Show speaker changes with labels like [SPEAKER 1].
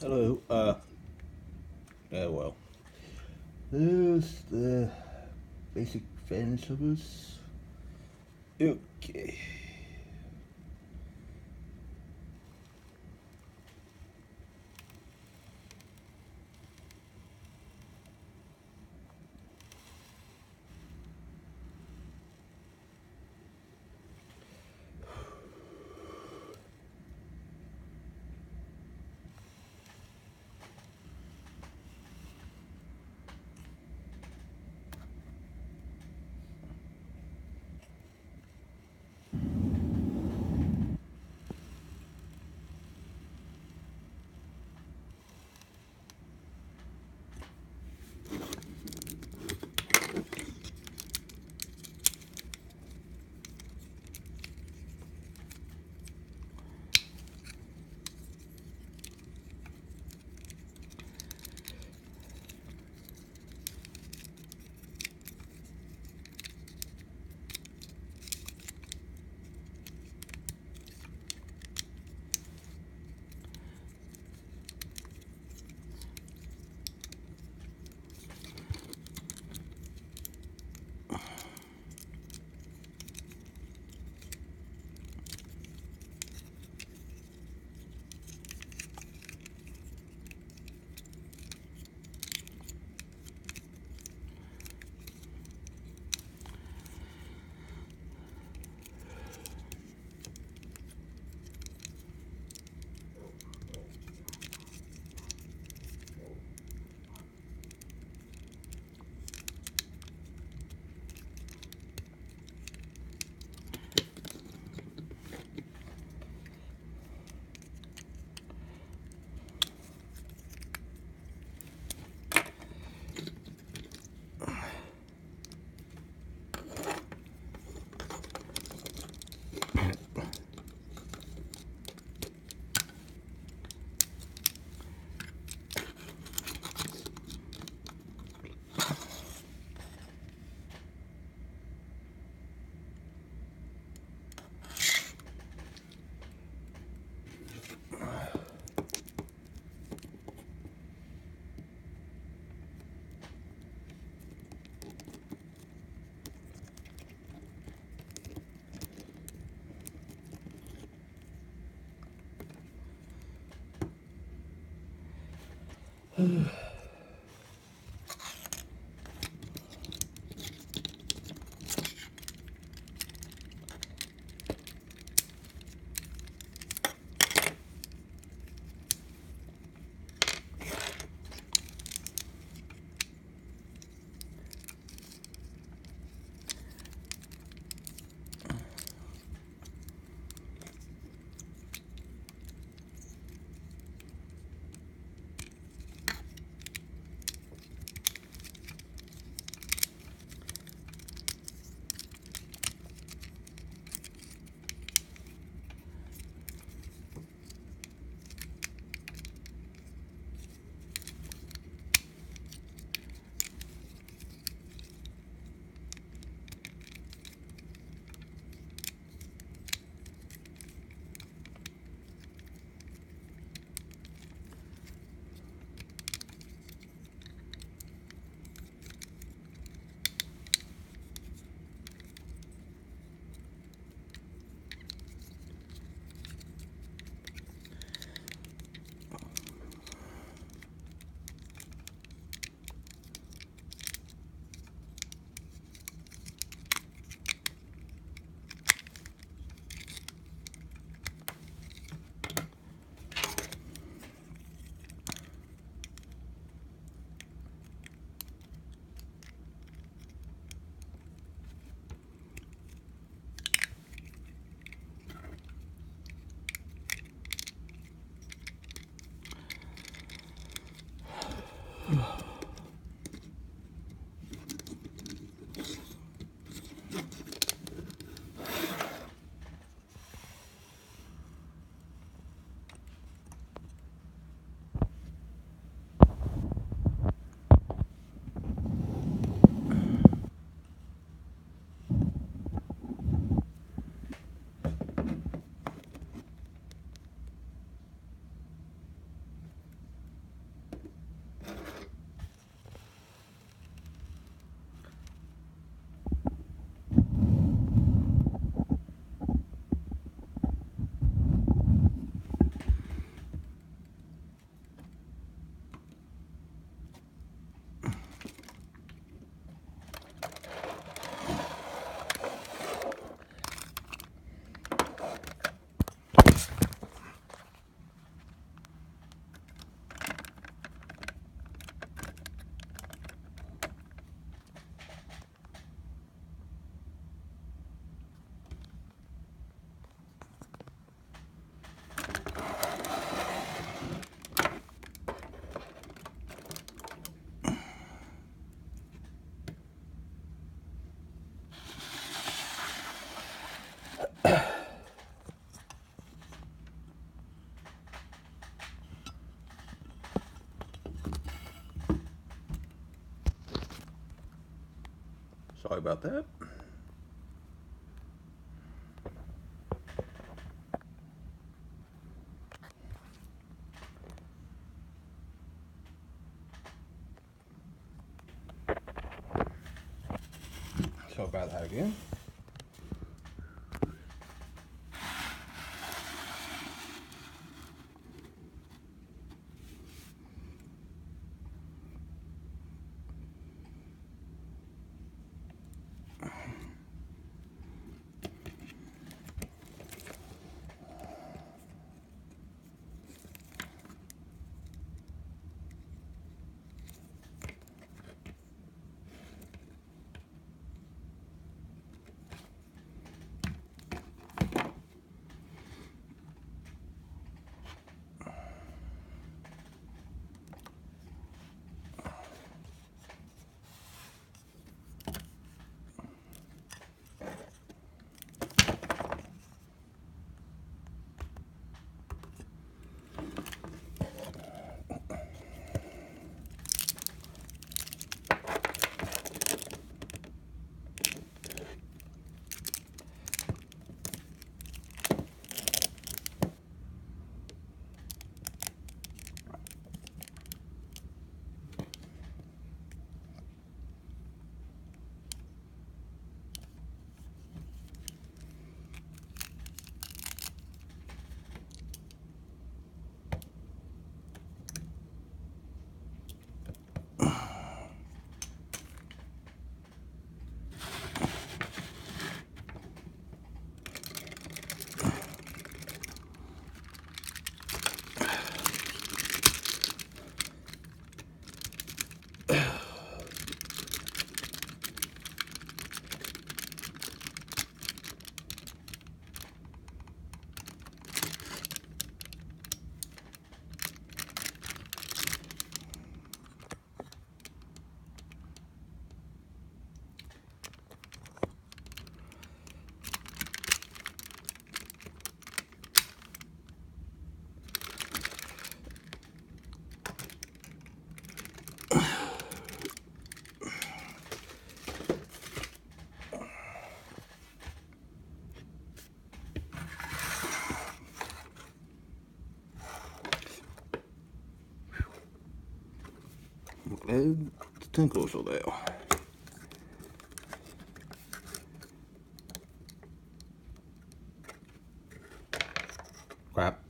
[SPEAKER 1] Hello. Uh. Yeah. Well. There's the basic fan service. Okay. Ugh. Sorry about that. Det tänker också det, ja. Crap.